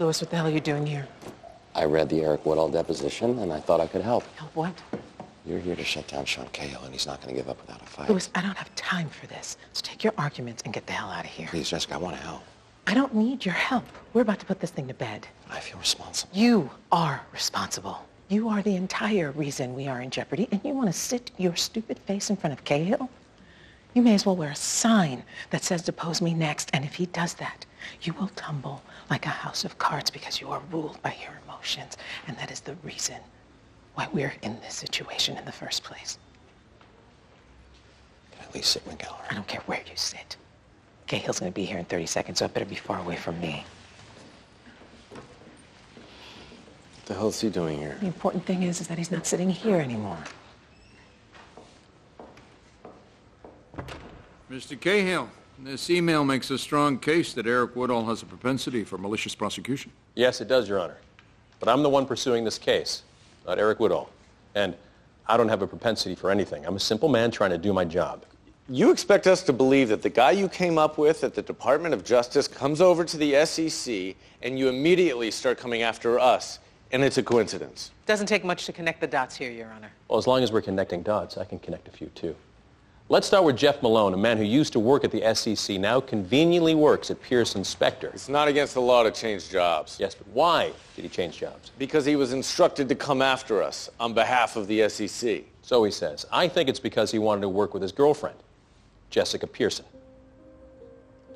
Louis, what the hell are you doing here? I read the Eric Woodall deposition, and I thought I could help. Help what? You're here to shut down Sean Cahill, and he's not going to give up without a fight. Louis, I don't have time for this. So take your arguments and get the hell out of here. Please, Jessica, I want to help. I don't need your help. We're about to put this thing to bed. I feel responsible. You are responsible. You are the entire reason we are in jeopardy, and you want to sit your stupid face in front of Cahill? You may as well wear a sign that says depose me next, and if he does that, you will tumble like a house of cards because you are ruled by your emotions, and that is the reason why we're in this situation in the first place. Can I at least sit in the gallery? I don't care where you sit. Cahill's going to be here in 30 seconds, so it better be far away from me. What the hell is he doing here? The important thing is, is that he's not sitting here anymore. Mr. Cahill, this email makes a strong case that Eric Woodall has a propensity for malicious prosecution. Yes, it does, Your Honor. But I'm the one pursuing this case, not Eric Woodall. And I don't have a propensity for anything. I'm a simple man trying to do my job. You expect us to believe that the guy you came up with at the Department of Justice comes over to the SEC and you immediately start coming after us, and it's a coincidence. Doesn't take much to connect the dots here, Your Honor. Well, as long as we're connecting dots, I can connect a few too. Let's start with Jeff Malone, a man who used to work at the SEC, now conveniently works at Pearson Specter. It's not against the law to change jobs. Yes, but why did he change jobs? Because he was instructed to come after us on behalf of the SEC. So he says. I think it's because he wanted to work with his girlfriend, Jessica Pearson.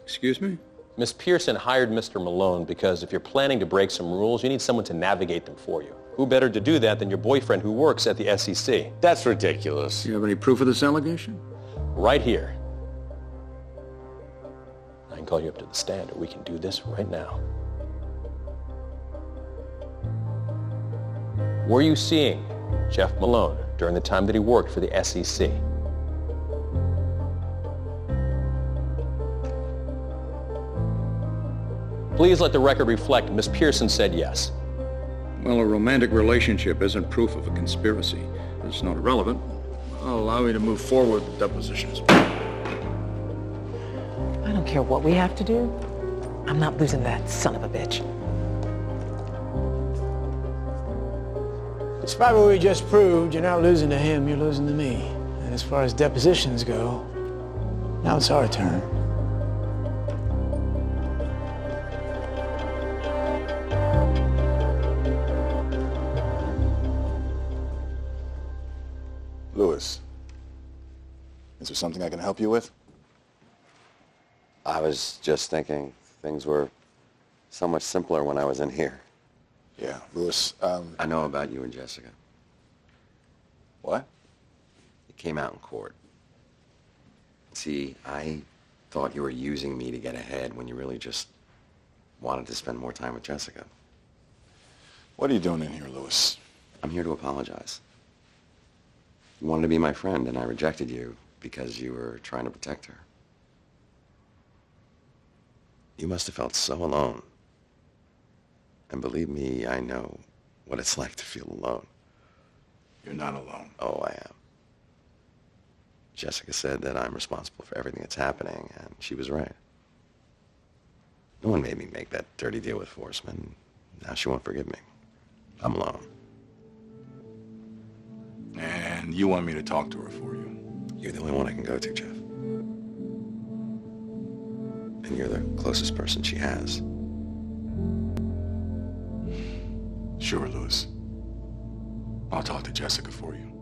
Excuse me? Miss Pearson hired Mr. Malone because if you're planning to break some rules, you need someone to navigate them for you. Who better to do that than your boyfriend who works at the SEC? That's ridiculous. Do you have any proof of this allegation? Right here. I can call you up to the stand, or we can do this right now. Were you seeing Jeff Malone during the time that he worked for the SEC? Please let the record reflect Miss Pearson said yes. Well, a romantic relationship isn't proof of a conspiracy. It's not irrelevant. I'll allow me to move forward with depositions. I don't care what we have to do. I'm not losing that son of a bitch. Despite what we just proved, you're not losing to him, you're losing to me. And as far as depositions go, now it's our turn. Is there something I can help you with? I was just thinking things were so much simpler when I was in here. Yeah, Louis, um, I know about you and Jessica. what? It came out in court. See, I thought you were using me to get ahead when you really just wanted to spend more time with Jessica. What are you doing in here, Louis? I'm here to apologize. You wanted to be my friend, and I rejected you because you were trying to protect her. You must have felt so alone. And believe me, I know what it's like to feel alone. You're not alone. Oh, I am. Jessica said that I'm responsible for everything that's happening, and she was right. No one made me make that dirty deal with Forstman. Now she won't forgive me. I'm alone. And you want me to talk to her for you? You're the only one I can go to, Jeff. And you're the closest person she has. Sure, Louis. I'll talk to Jessica for you.